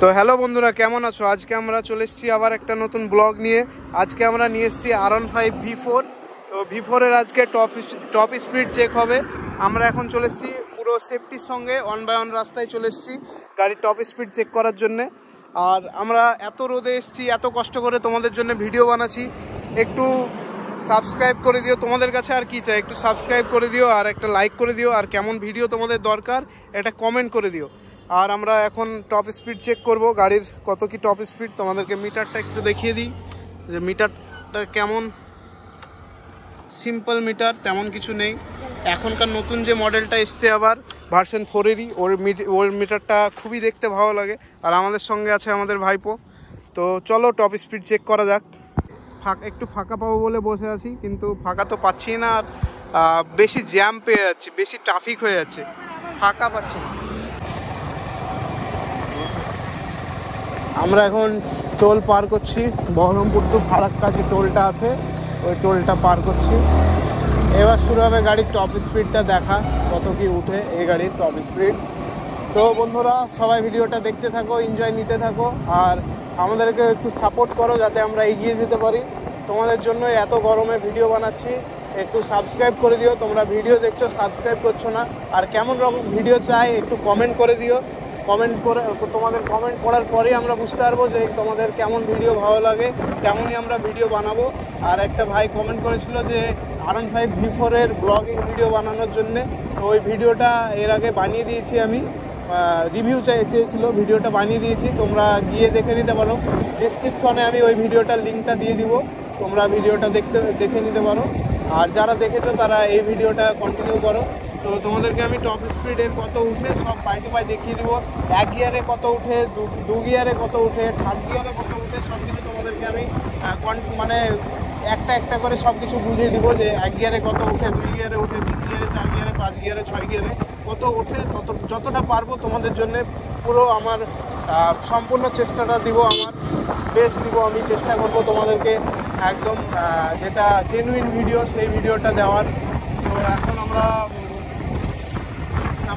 তো হ্যালো বন্ধুরা, কেমন আছো? আজকে আমরা চলে এসেছি আবার একটা নতুন ব্লগ নিয়ে। আজকে আমরা নিয়ে এসেছি R one five V four তো ভি ফোরের আজকে টপ টপ স্পিড চেক হবে। আমরা এখন চলে এসেছি পুরো সেফটির সঙ্গে ওয়ান বাই ওয়ান রাস্তায় চলে এসেছি গাড়ির টপ স্পিড চেক করার জন্যে। আর আমরা এত রোদে এসেছি, এত কষ্ট করে তোমাদের জন্য ভিডিও বানাচ্ছি। একটু সাবস্ক্রাইব করে দিও তোমাদের কাছে আর কি চাই, একটু সাবস্ক্রাইব করে দিও আর একটা লাইক করে দিও। আর কেমন ভিডিও তোমাদের দরকার, এটা কমেন্ট করে দিও। আর আমরা এখন টপ স্পিড চেক করব গাড়ির কত কি টপ স্পিড তোমাদেরকে মিটারটা একটু দেখিয়ে দিই। যে মিটারটা কেমন? সিম্পল মিটার তেমন কিছু নেই। এখনকার নতুন যে মডেলটা এসছে আবার ভার্সন ফোরেরই ওর ওর মিটারটা খুবই দেখতে ভালো লাগে। আর আমাদের সঙ্গে আছে আমাদের ভাইপো। তো চলো টপ স্পিড চেক করা যাক। ফাঁকা একটু ফাঁকা পাবো বলে বসে আছি, কিন্তু ফাঁকা তো পাচ্ছি না। আর বেশি জ্যাম পেয়ে যাচ্ছে, বেশি ট্রাফিক হয়ে যাচ্ছে। ফাঁকা পাচ্ছি না। আমরা এখন টোল পার করছি। বহরমপুর টু ফারাক্কা যে টোলটা আছে, ওই টোলটা পার করছি। এবার শুরু হবে গাড়ির টপ স্পিডটা দেখা, কত কি উঠে এই গাড়ির টপ স্পিড তো বন্ধুরা, সবাই ভিডিওটা দেখতে থাকো এনজয় নিতে থাকো, আর আমাদেরকে একটু সাপোর্ট করো যাতে আমরা এগিয়ে যেতে পারি। তোমাদের জন্য এত গরমে ভিডিও বানাচ্ছি, একটু সাবস্ক্রাইব করে দিও। তোমরা ভিডিও দেখছ সাবস্ক্রাইব করছ না, আর কেমন রকম ভিডিও চাই একটু কমেন্ট করে দিও। কমেন্ট করে, তোমাদের কমেন্ট করার পরেই আমরা বুঝতে পারব যে তোমাদের কেমন ভিডিও ভালো লাগে তেমনই আমরা ভিডিও বানাবো। আর একটা ভাই কমেন্ট করেছিল যে আর ফাইভ ভি ফোরের ব্লগিং ভিডিও বানানোর জন্যে, তো ওই ভিডিওটা এর আগে বানিয়ে দিয়েছি আমি। রিভিউ চাই চেয়েছিলো ভিডিওটা বানিয়ে দিয়েছি, তোমরা গিয়ে দেখে নিতে পারো। ডিসক্রিপশনে আমি ওই ভিডিওটার লিঙ্কটা দিয়ে দিব, তোমরা ভিডিওটা দেখতে, দেখে নিতে পারো। আর যারা দেখেছ তারা এই ভিডিওটা কন্টিনিউ করো। তো তোমাদেরকে আমি টপ স্পিডে কত উঠে সব টু পাই দেখিয়ে দিব। এক গিয়ারে কত উঠে, দু- দু গিয়ারে কত উঠে থার্ড গিয়ারে কত উঠে, সব কিছু তোমাদেরকে আমি মানে একটা একটা করে সব কিছু বুঝিয়ে দিব যে এক গিয়ারে কত উঠে, দুই গিয়ারে উঠে, তিন গিয়ারে চার গিয়ারে পাঁচ গিয়ারে ছয় গিয়ারে কত ওঠে তত, যতটা পারব তোমাদের জন্য পুরো আমার সম্পূর্ণ চেষ্টাটা দিব, আমার বেস্ট দিব, আমি চেষ্টা করব তোমাদেরকে একদম যেটা জেনুইন ভিডিও সেই ভিডিওটা দেওয়ার। তো এখন আমরা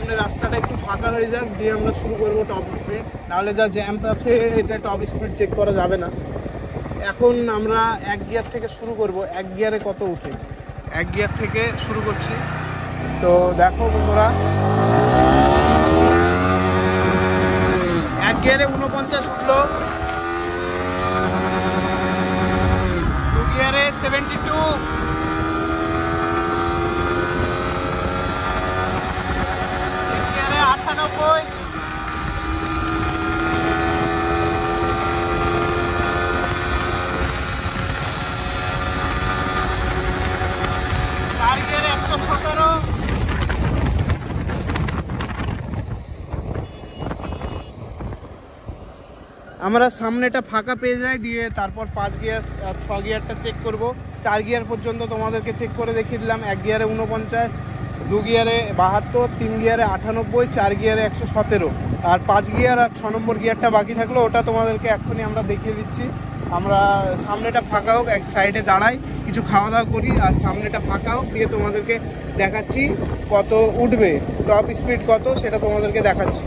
সামনে রাস্তাটা একটু ফাঁকা হয়ে যাক, দিয়ে আমরা শুরু করব টপ স্পিড নাহলে যা জ্যাম্প আছে, এটা টপ স্পিড চেক করা যাবে না। এখন আমরা এক গিয়ার থেকে শুরু করব। এক গিয়ারে কত উঠে? এক গিয়ার থেকে শুরু করছি। তো দেখো বন্ধুরা। এক গিয়ারে উনপঞ্চাশ উঠল। দু গিয়ারে সেভেন্টি টু তিন গিয়ারে আটানব্বই চার গিয়ারে একশো সতেরো আমরা সামনেটা ফাঁকা পেয়ে যাই, দিয়ে তারপর পাঁচ গিয়ার আর ছ গিয়ারটা চেক করব। চার গিয়ার পর্যন্ত তোমাদেরকে চেক করে দেখিয়ে দিলাম। এক গিয়ারে উনপঞ্চাশ দু গিয়ারে বাহাত্তর, তিন গিয়ারে আটানব্বই, চার গিয়ারে একশো সতেরো। আর পাঁচ গিয়ার আর ছ নম্বর গিয়ারটা বাকি থাকল, ওটা তোমাদেরকে এক্ষুনি আমরা দেখিয়ে দিচ্ছি। আমরা সামনেটা ফাঁকা হোক, এক সাইডে দাঁড়াই, কিছু খাওয়া দাওয়া করি, আর সামনেটা ফাঁকা হোক, দিয়ে তোমাদেরকে দেখাচ্ছি কত উঠবে টপ স্পিড কত, সেটা তোমাদেরকে দেখাচ্ছি।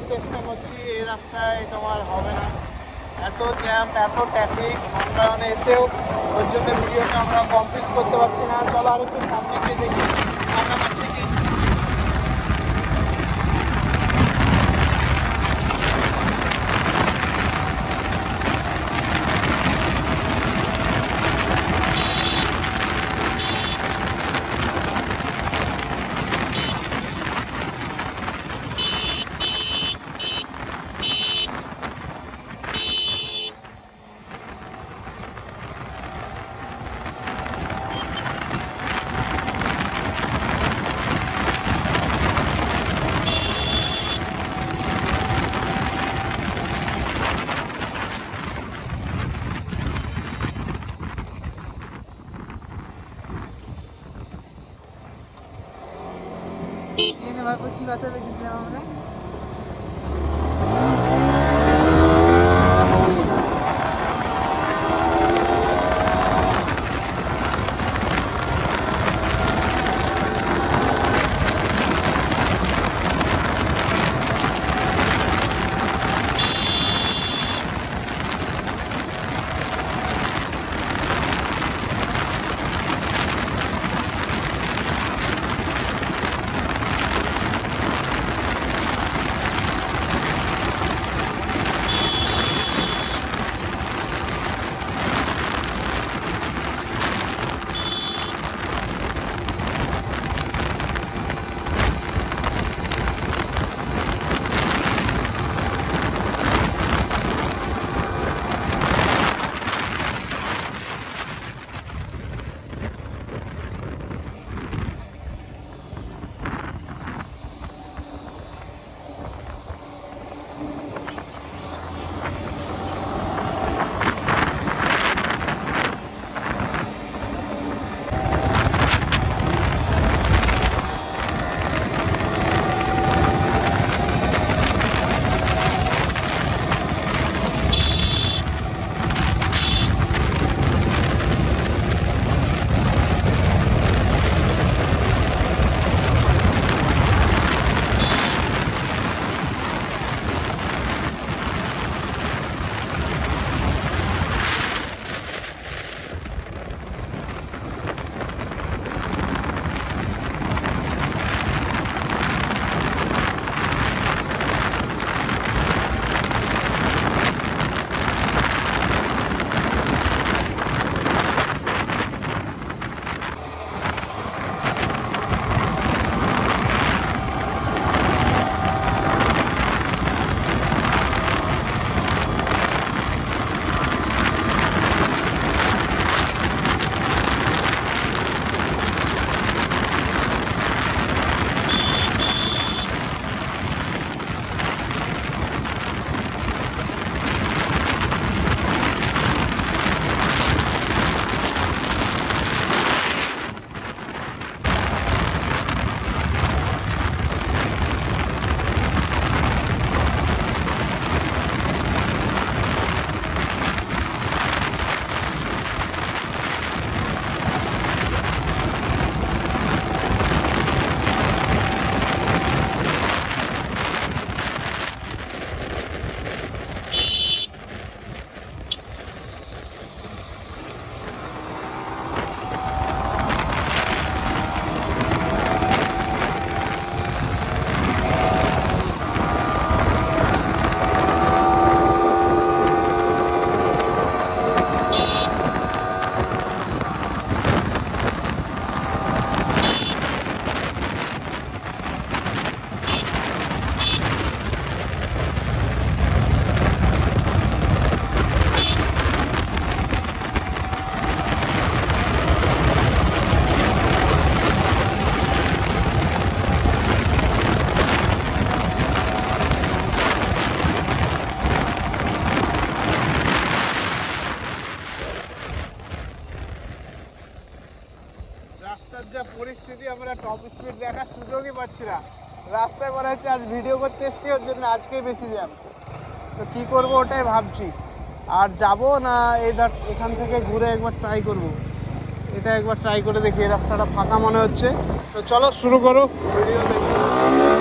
করার চেষ্টা করছি, এই রাস্তায় তোমার হবে না। এত জ্যাম এত ট্রাফিক নন্দনে এসেও ওর জন্য ভিডিওটা আমরা কমপ্লিট করতে পারছি না। চলো আর একটু সামনে গিয়ে দেখি ফাঁকা পাচ্ছি কি নিয়ে নেওয়ার পর কি পাচ্ছি না রাস্তায় মনে হচ্ছে আজ ভিডিও করতে এসছি, ওর জন্য আজকেই বেশি যাব তো কী করব ওটাই ভাবছি। আর যাব না এই ধর এখান থেকে ঘুরে একবার ট্রাই করব। এটা একবার ট্রাই করে দেখি রাস্তাটা ফাঁকা মনে হচ্ছে। তো চলো শুরু করো। ভিডিও দেখি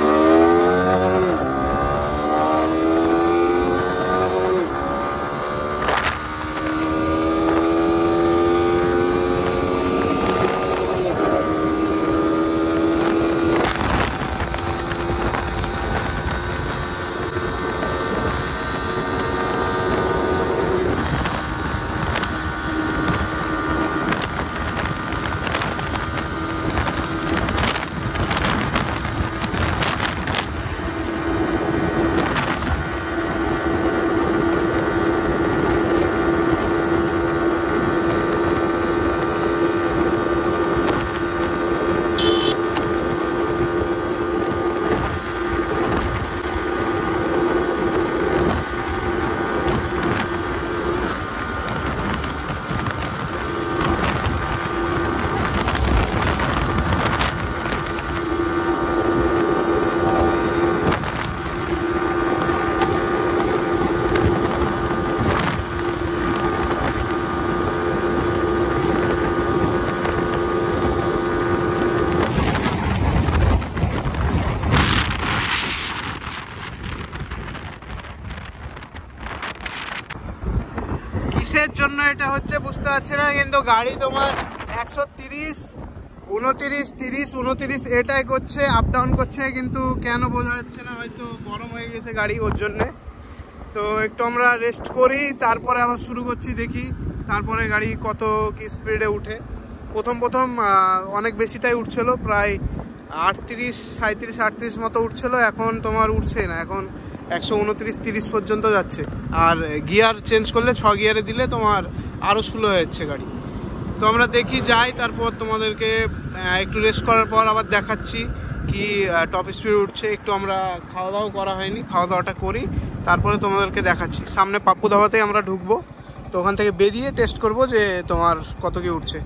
জন্য এটা হচ্ছে, বুঝতে পারছি না, কিন্তু গাড়ি তোমার একশো তিরিশ, উনতিরিশ তিরিশ, উনতিরিশ, এটাই করছে আপ ডাউন করছে, কিন্তু কেন বোঝা যাচ্ছে না, হয়তো গরম হয়ে গেছে গাড়ি ওর জন্যে। তো একটু আমরা রেস্ট করি, তারপরে আবার শুরু করছি দেখি, তারপরে গাড়ি কত কি স্পিডে উঠে। প্রথম প্রথম অনেক বেশিটাই উঠছিল, প্রায় আটত্রিশ সাঁত্রিশ আটত্রিশ মতো উঠছিল, এখন তোমার উঠছে না, এখন একশো উনত্রিশ, তিরিশ পর্যন্ত যাচ্ছে। আর গিয়ার চেঞ্জ করলে ছ গিয়ারে দিলে তোমার আরও স্লো হয়ে যাচ্ছে গাড়ি। তো আমরা দেখি, যাই, তারপর তোমাদেরকে একটু রেস্ট করার পর আবার দেখাচ্ছি কি টপ স্পিড উঠছে। একটু আমরা খাওয়া দাওয়া করা হয়নি খাওয়া দাওয়াটা করি। তারপরে তোমাদেরকে দেখাচ্ছি। সামনে পাপ্পু ধাবাতে আমরা ঢুকবো। তো ওখান থেকে বেরিয়ে টেস্ট করব যে তোমার কত কি উঠছে।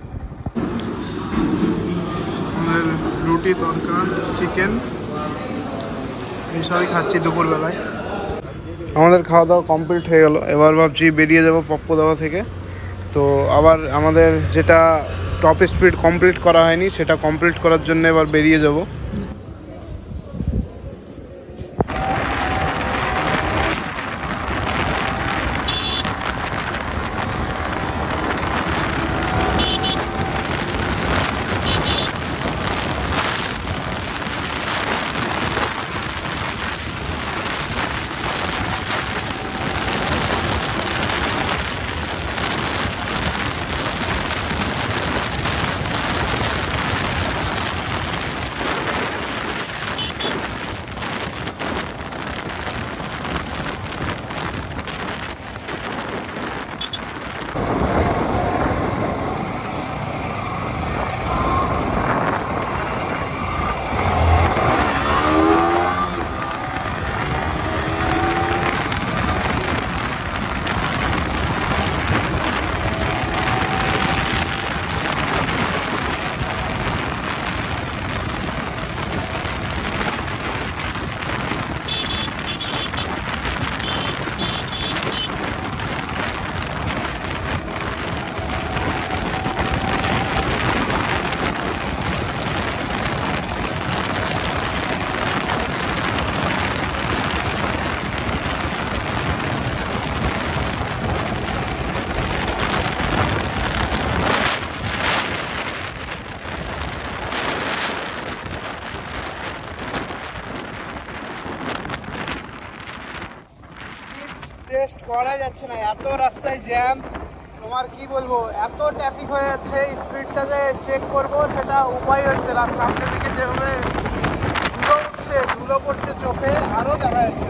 রুটি, তরকা চিকেন এইসবই খাচ্ছি দুপুরবেলায়। আমাদের খাওয়া দাওয়া কমপ্লিট হয়ে গেল। এবার ভাবছি বেরিয়ে যাব পপ্পদাওয়া থেকে। তো আবার আমাদের যেটা টপ স্পিড কমপ্লিট করা হয়নি, সেটা কমপ্লিট করার জন্য এবার বেরিয়ে যাব টেস্ট করা যাচ্ছে না, এত রাস্তায় জ্যাম তোমার কি বলব, এত ট্রাফিক হয়ে যাচ্ছে স্পিডটা যে চেক করব, সেটা উপায় হচ্ছে না। সামনে থেকে যেভাবে ধুলো উঠছে, ধুলো পড়ছে চোখে আরও দেখা যাচ্ছে।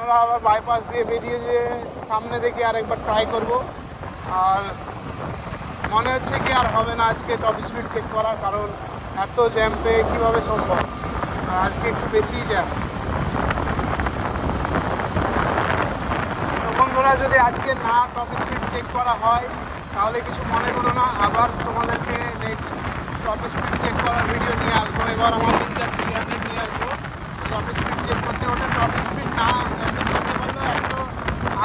আমরা আবার বাইপাস দিয়ে বেরিয়ে যে সামনে দেখে আরেকবার ট্রাই করব। আর মনে হচ্ছে কি আর হবে না আজকে টপ স্পিড চেক করা কারণ এত জ্যাম পেয়ে কীভাবে সম্ভব? আর আজকে একটু বেশিই জ্যাম বন্ধুরা, যদি আজকে না টপ স্পিড চেক করা হয়, তাহলে কিছু মনে করো না। আবার তোমাদেরকে নেক্সট টপ স্পিড চেক করার ভিডিও নিয়ে আসব। এবার আমার থ্রি হান্ড্রেড নিয়ে আসব। টপ স্পিড চেক করতে ওটা টপ স্পিড না মেসেজ করতে পারলেও একশো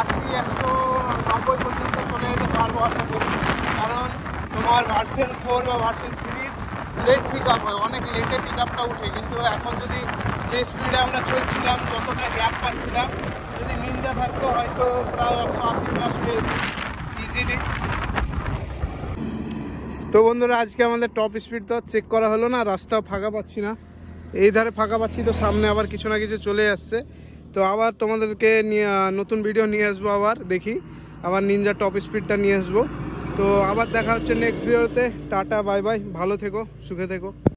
আশি একশো নব্বই পর্যন্ত চলে যেতে পারব আশা করি। কারণ তোমার ভার্সেন ফোর বা ভার্সেন থ্রির লেট পিক আপ হয়। অনেক লেটে পিক আপটা উঠে কিন্তু এখন যদি যে স্পিডে আমরা চলছিলাম, যতটা গ্যাপ পাচ্ছিলাম, যদি নিন্দা থাকতো, হয়তো প্রায় একশো আশি প্লাস হয়ে ইজিলি তো বন্ধুরা, আজকে আমাদের টপ স্পিড তো চেক করা হলো না। রাস্তা ফাঁকা পাচ্ছি না। এই ধারে ফাঁকা পাচ্ছি তো সামনে আবার কিছু না কিছু চলে আসছে। তো আবার তোমাদেরকে নিয়ে, নতুন ভিডিও নিয়ে আসব আবার, দেখি। আবার নিনজা টপ স্পিডটা নিয়ে আসব। তো আবার দেখা হচ্ছে নেক্সট ভিডিওতে টাটা বাই বাই ভালো থেকো, সুখে থেকো।